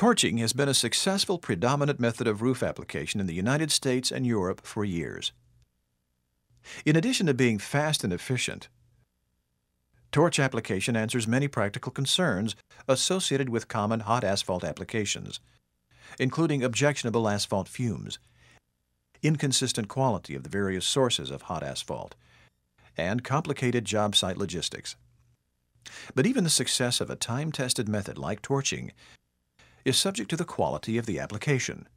Torching has been a successful predominant method of roof application in the United States and Europe for years. In addition to being fast and efficient, torch application answers many practical concerns associated with common hot asphalt applications, including objectionable asphalt fumes, inconsistent quality of the various sources of hot asphalt, and complicated job site logistics. But even the success of a time-tested method like torching is subject to the quality of the application.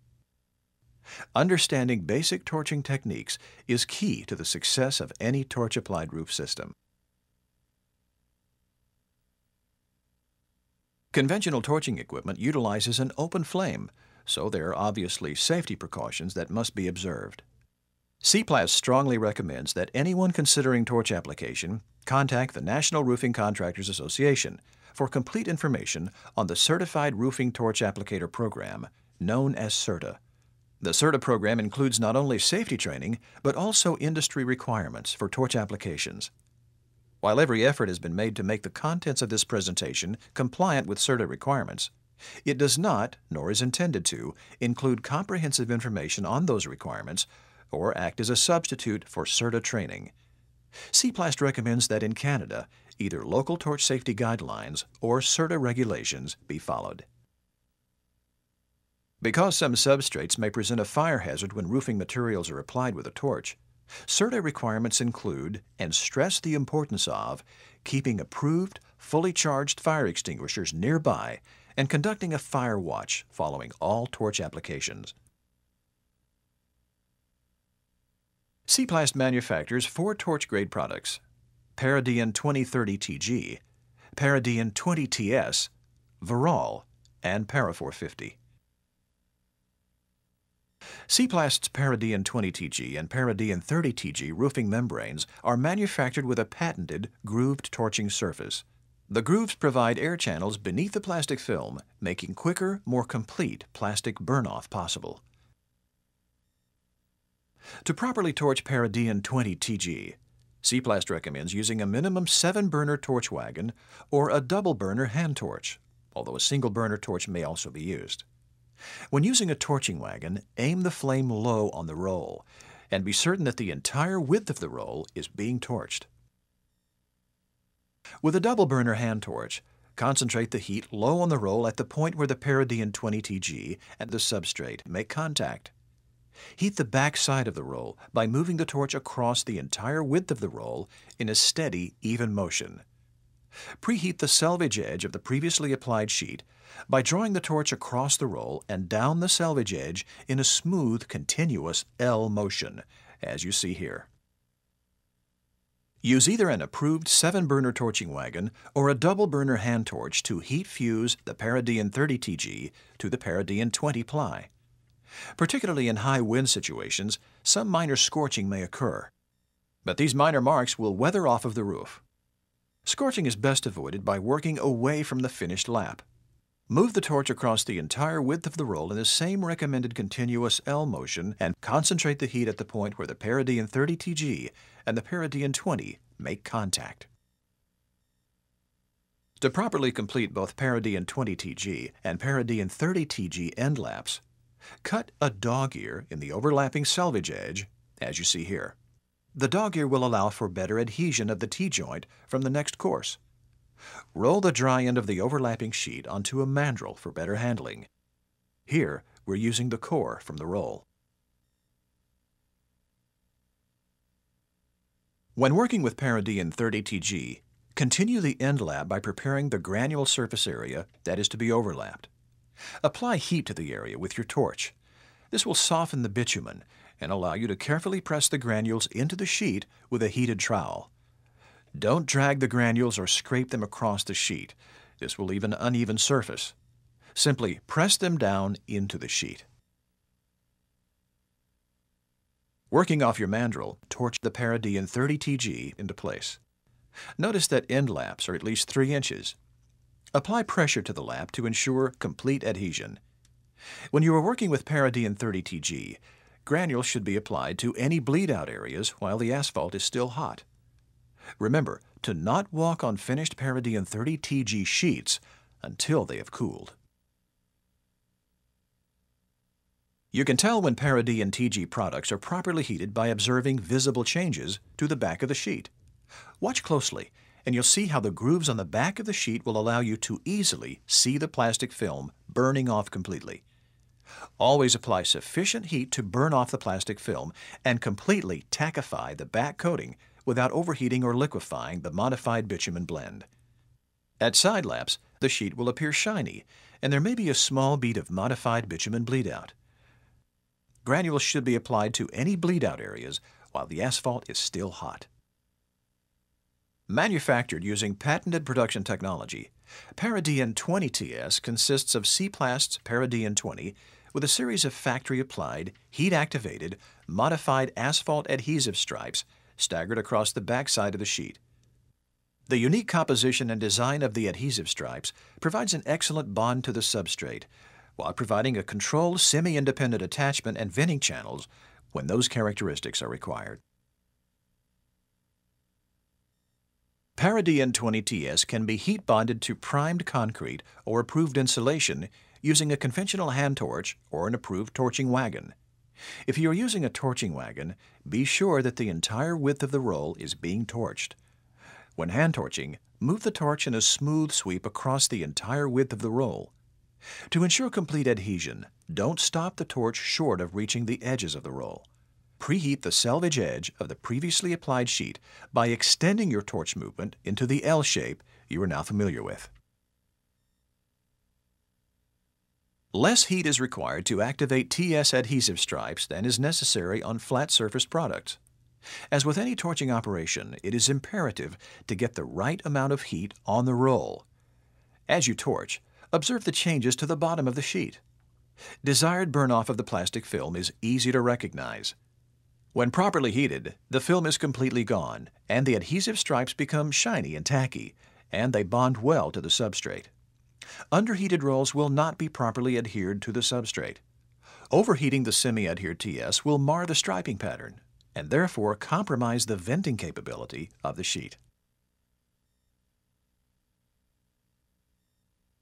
Understanding basic torching techniques is key to the success of any torch-applied roof system. Conventional torching equipment utilizes an open flame, so there are obviously safety precautions that must be observed. Siplast strongly recommends that anyone considering torch application contact the National Roofing Contractors Association for complete information on the Certified Roofing Torch Applicator Program, known as CERTA. The CERTA program includes not only safety training, but also industry requirements for torch applications. While every effort has been made to make the contents of this presentation compliant with CERTA requirements, it does not, nor is intended to, include comprehensive information on those requirements or act as a substitute for CERTA training. Siplast recommends that in Canada, either local torch safety guidelines or CERTA regulations be followed. Because some substrates may present a fire hazard when roofing materials are applied with a torch, CERTA requirements include and stress the importance of keeping approved, fully charged fire extinguishers nearby and conducting a fire watch following all torch applications. Siplast manufactures four torch-grade products, Paradiene 2030 TG, Paradiene 20TS, Veral, and Parafor 50. Siplast's Paradiene 20TG and Paradiene 30TG roofing membranes are manufactured with a patented grooved torching surface. The grooves provide air channels beneath the plastic film, making quicker, more complete plastic burn-off possible. To properly torch Paradiene 20TG, Siplast recommends using a minimum 7-burner torch wagon or a double-burner hand torch, although a single-burner torch may also be used. When using a torching wagon, aim the flame low on the roll and be certain that the entire width of the roll is being torched. With a double burner hand torch, concentrate the heat low on the roll at the point where the Paradiene 20TG and the substrate make contact. Heat the back side of the roll by moving the torch across the entire width of the roll in a steady, even motion. Preheat the selvage edge of the previously applied sheet by drawing the torch across the roll and down the selvage edge in a smooth, continuous L motion, as you see here. Use either an approved 7-burner torching wagon or a double-burner hand torch to heat fuse the Paradiene 30TG to the Paradiene 20 ply. Particularly in high wind situations, some minor scorching may occur. But these minor marks will weather off of the roof. Scorching is best avoided by working away from the finished lap. Move the torch across the entire width of the roll in the same recommended continuous L motion and concentrate the heat at the point where the Paradiene 30TG and the Paradiene 20 make contact. To properly complete both Paradiene 20TG and Paradiene 30TG end laps, cut a dog ear in the overlapping selvage edge, as you see here. The dog ear will allow for better adhesion of the T-joint from the next course. Roll the dry end of the overlapping sheet onto a mandrel for better handling. Here, we're using the core from the roll. When working with Paradiene 30TG, continue the end lap by preparing the granule surface area that is to be overlapped. Apply heat to the area with your torch. This will soften the bitumen and allow you to carefully press the granules into the sheet with a heated trowel. Don't drag the granules or scrape them across the sheet. This will leave an uneven surface. Simply press them down into the sheet. Working off your mandrel, torch the Paradiene 30TG into place. Notice that end laps are at least 3 inches. Apply pressure to the lap to ensure complete adhesion. When you are working with Paradiene 30TG, granules should be applied to any bleed-out areas while the asphalt is still hot. Remember to not walk on finished Paradiene 30 TG sheets until they have cooled. You can tell when Paradiene TG products are properly heated by observing visible changes to the back of the sheet. Watch closely, and you'll see how the grooves on the back of the sheet will allow you to easily see the plastic film burning off completely. Always apply sufficient heat to burn off the plastic film and completely tackify the back coating without overheating or liquefying the modified bitumen blend. At side laps, the sheet will appear shiny, and there may be a small bead of modified bitumen bleed out. Granules should be applied to any bleed-out areas while the asphalt is still hot. Manufactured using patented production technology, Paradiene 20 TS consists of Siplast's Paradiene 20 with a series of factory-applied, heat-activated, modified asphalt adhesive stripes staggered across the backside of the sheet. The unique composition and design of the adhesive stripes provides an excellent bond to the substrate, while providing a controlled semi-independent attachment and venting channels when those characteristics are required. Paradiene 20TS can be heat bonded to primed concrete or approved insulation using a conventional hand torch or an approved torching wagon. If you are using a torching wagon, be sure that the entire width of the roll is being torched. When hand torching, move the torch in a smooth sweep across the entire width of the roll. To ensure complete adhesion, don't stop the torch short of reaching the edges of the roll. Preheat the selvage edge of the previously applied sheet by extending your torch movement into the L shape you are now familiar with. Less heat is required to activate TS adhesive stripes than is necessary on flat surfaced products. As with any torching operation, it is imperative to get the right amount of heat on the roll. As you torch, Observe the changes to the bottom of the sheet. Desired burn-off of the plastic film is easy to recognize. When properly heated, the film is completely gone, and the adhesive stripes become shiny and tacky, and they bond well to the substrate. Underheated rolls will not be properly adhered to the substrate. Overheating the semi-adhered TS will mar the striping pattern, and therefore compromise the venting capability of the sheet.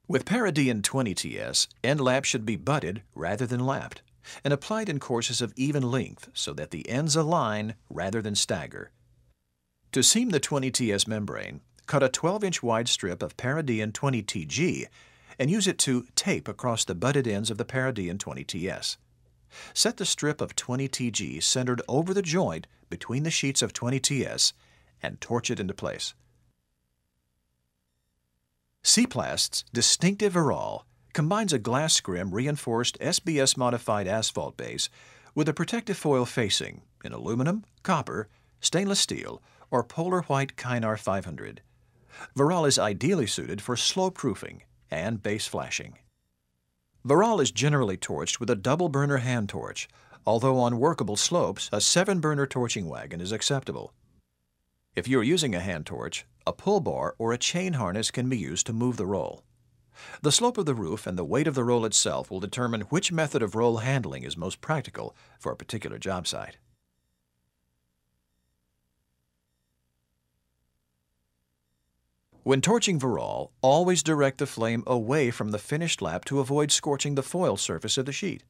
With Paradiene 20TS, end lap should be butted rather than lapped, and applied in courses of even length so that the ends align rather than stagger. To seam the 20TS membrane, cut a 12-inch wide strip of Paradiene 20TG and use it to tape across the butted ends of the Paradiene 20TS. Set the strip of 20TG centered over the joint between the sheets of 20TS and torch it into place. Siplast's distinctive Veral combines a glass scrim reinforced SBS modified asphalt base with a protective foil facing in aluminum, copper, stainless steel, or polar white Kynar 500. Veral is ideally suited for slope proofing and base flashing. Veral is generally torched with a double burner hand torch, although on workable slopes, a seven burner torching wagon is acceptable. If you are using a hand torch, a pull bar or a chain harness can be used to move the roll. The slope of the roof and the weight of the roll itself will determine which method of roll handling is most practical for a particular job site. When torching Veral, always direct the flame away from the finished lap to avoid scorching the foil surface of the sheet.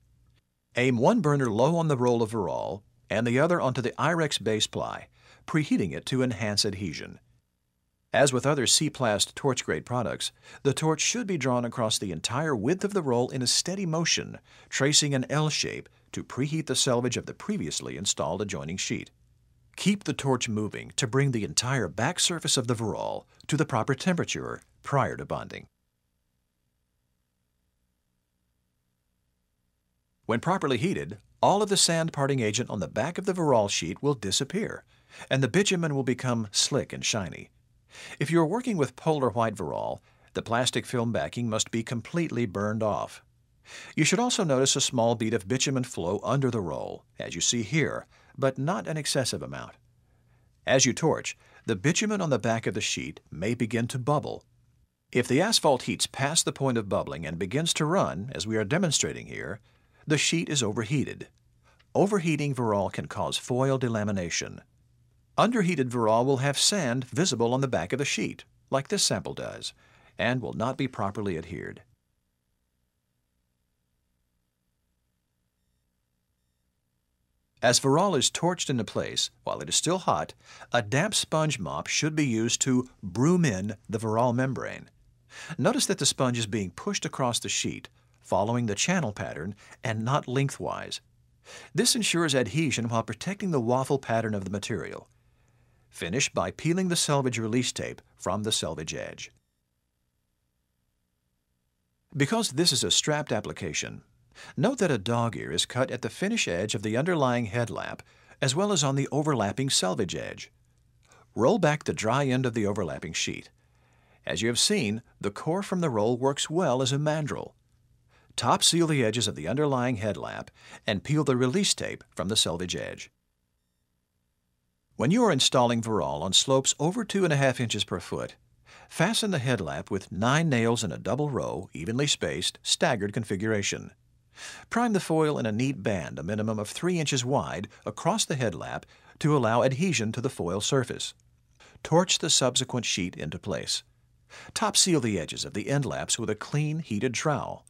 Aim one burner low on the roll of Veral and the other onto the IREX base ply preheating it to enhance adhesion. As with other Siplast torch-grade products, the torch should be drawn across the entire width of the roll in a steady motion, tracing an L shape to preheat the selvage of the previously installed adjoining sheet. Keep the torch moving to bring the entire back surface of the Veral to the proper temperature prior to bonding. When properly heated, all of the sand parting agent on the back of the Veral sheet will disappear, and the bitumen will become slick and shiny. If you are working with polar white Veral, the plastic film backing must be completely burned off. You should also notice a small bead of bitumen flow under the roll, as you see here, but not an excessive amount. As you torch, the bitumen on the back of the sheet may begin to bubble. If the asphalt heats past the point of bubbling and begins to run, as we are demonstrating here, the sheet is overheated. Overheating Veral can cause foil delamination. Underheated Veral will have sand visible on the back of the sheet, like this sample does, and will not be properly adhered. As Veral is torched into place while it is still hot, a damp sponge mop should be used to broom in the Veral membrane. Notice that the sponge is being pushed across the sheet, following the channel pattern and not lengthwise. This ensures adhesion while protecting the waffle pattern of the material. Finish by peeling the selvage release tape from the selvage edge. Because this is a strapped application, note that a dog ear is cut at the finish edge of the underlying headlap as well as on the overlapping selvage edge. Roll back the dry end of the overlapping sheet. As you have seen, the core from the roll works well as a mandrel. Top seal the edges of the underlying headlap and peel the release tape from the selvage edge. When you are installing Veral on slopes over 2.5 inches per foot, fasten the headlap with nine nails in a double row, evenly spaced, staggered configuration. Prime the foil in a neat band a minimum of 3 inches wide across the headlap to allow adhesion to the foil surface. Torch the subsequent sheet into place. Top seal the edges of the end laps with a clean, heated trowel.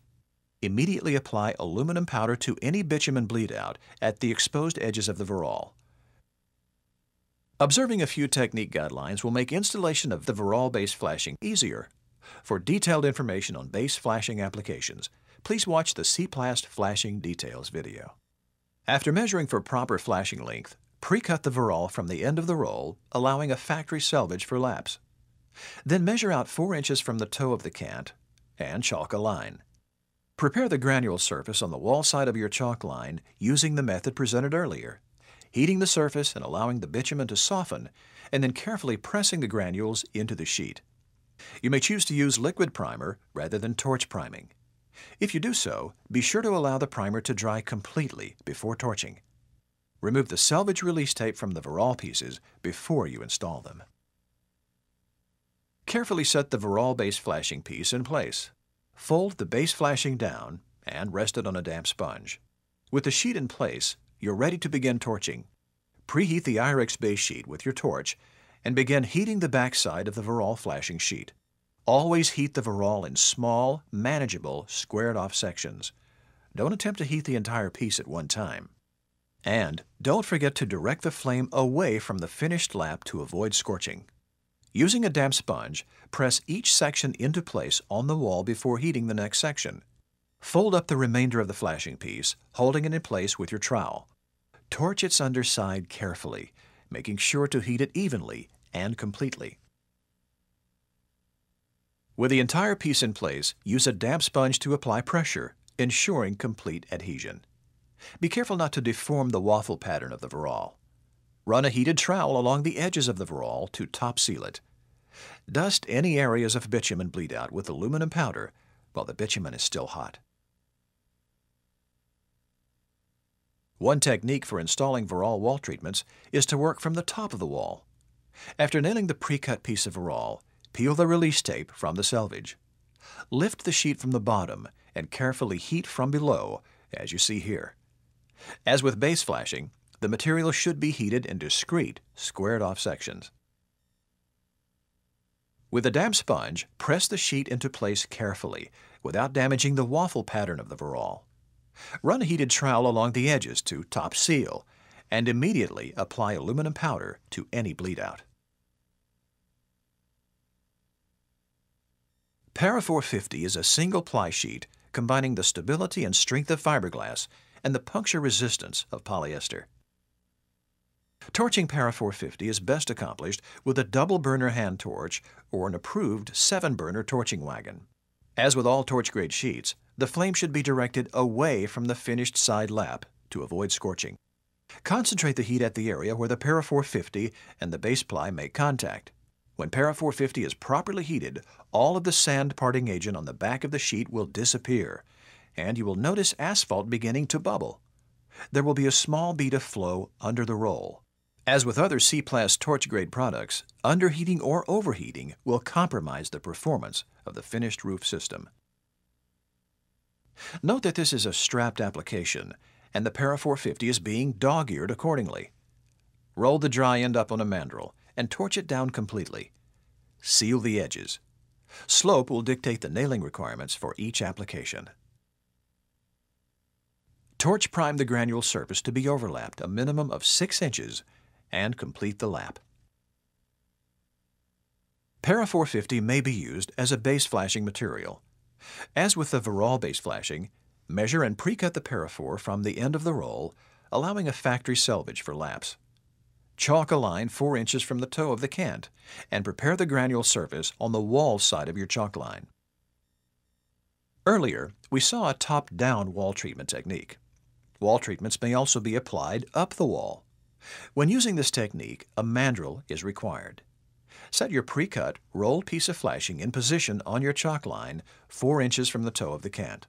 Immediately apply aluminum powder to any bitumen bleed out at the exposed edges of the Veral. Observing a few technique guidelines will make installation of the Veral base flashing easier. For detailed information on base flashing applications, please watch the Siplast flashing details video. After measuring for proper flashing length, pre-cut the Veral from the end of the roll, allowing a factory selvage for laps. Then measure out 4 inches from the toe of the cant and chalk a line. Prepare the granule surface on the wall side of your chalk line using the method presented earlier, heating the surface and allowing the bitumen to soften, and then carefully pressing the granules into the sheet. You may choose to use liquid primer rather than torch priming. If you do so, be sure to allow the primer to dry completely before torching. Remove the selvage release tape from the Veral pieces before you install them. Carefully set the Veral base flashing piece in place. Fold the base flashing down and rest it on a damp sponge. With the sheet in place, you're ready to begin torching. Preheat the IREX base sheet with your torch and begin heating the backside of the Veral flashing sheet. Always heat the Veral in small, manageable, squared-off sections. Don't attempt to heat the entire piece at one time. And don't forget to direct the flame away from the finished lap to avoid scorching. Using a damp sponge, press each section into place on the wall before heating the next section. Fold up the remainder of the flashing piece, holding it in place with your trowel. Torch its underside carefully, making sure to heat it evenly and completely. With the entire piece in place, use a damp sponge to apply pressure, ensuring complete adhesion. Be careful not to deform the waffle pattern of the Veral. Run a heated trowel along the edges of the Veral to top seal it. Dust any areas of bitumen bleed out with aluminum powder while the bitumen is still hot. One technique for installing Veral wall treatments is to work from the top of the wall. After nailing the pre-cut piece of Veral, peel the release tape from the selvage. Lift the sheet from the bottom and carefully heat from below, as you see here. As with base flashing, the material should be heated in discrete, squared-off sections. With a damp sponge, press the sheet into place carefully without damaging the waffle pattern of the Veral. Run a heated trowel along the edges to top seal and immediately apply aluminum powder to any bleed out. Parafor 50 is a single ply sheet combining the stability and strength of fiberglass and the puncture resistance of polyester. Torching Parafor 50 is best accomplished with a double burner hand torch or an approved seven burner torching wagon. As with all torch grade sheets, the flame should be directed away from the finished side lap to avoid scorching. Concentrate the heat at the area where the Parafor 50 and the base ply make contact. When Parafor 50 is properly heated, all of the sand parting agent on the back of the sheet will disappear, and you will notice asphalt beginning to bubble. There will be a small bead of flow under the roll. As with other Siplast torch grade products, underheating or overheating will compromise the performance of the finished roof system. Note that this is a strapped application, and the Parafor 50 is being dog-eared accordingly. Roll the dry end up on a mandrel and torch it down completely. Seal the edges. Slope will dictate the nailing requirements for each application. Torch prime the granule surface to be overlapped a minimum of 6 inches and complete the lap. Parafor 50 may be used as a base flashing material. As with the Veral base flashing, measure and pre-cut the parafor from the end of the roll, allowing a factory selvage for laps. Chalk a line 4 inches from the toe of the cant and prepare the granule surface on the wall side of your chalk line. Earlier, we saw a top-down wall treatment technique. Wall treatments may also be applied up the wall. When using this technique, a mandrel is required. Set your pre-cut, rolled piece of flashing in position on your chalk line 4 inches from the toe of the cant.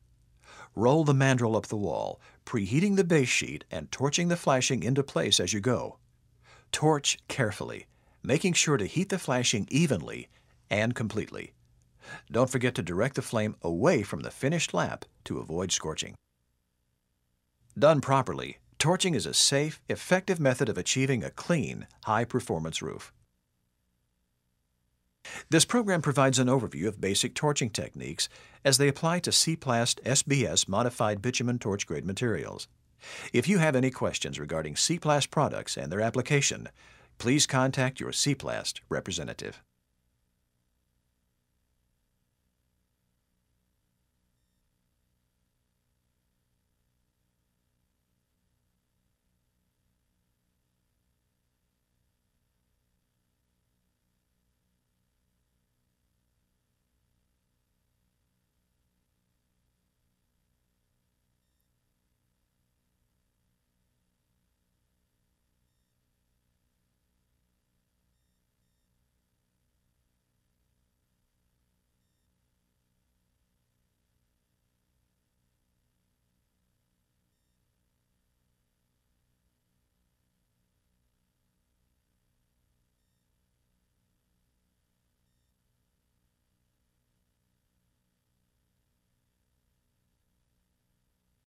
Roll the mandrel up the wall, preheating the base sheet and torching the flashing into place as you go. Torch carefully, making sure to heat the flashing evenly and completely. Don't forget to direct the flame away from the finished lap to avoid scorching. Done properly, torching is a safe, effective method of achieving a clean, high-performance roof. This program provides an overview of basic torching techniques as they apply to Siplast SBS modified bitumen torch grade materials. If you have any questions regarding Siplast products and their application, please contact your Siplast representative.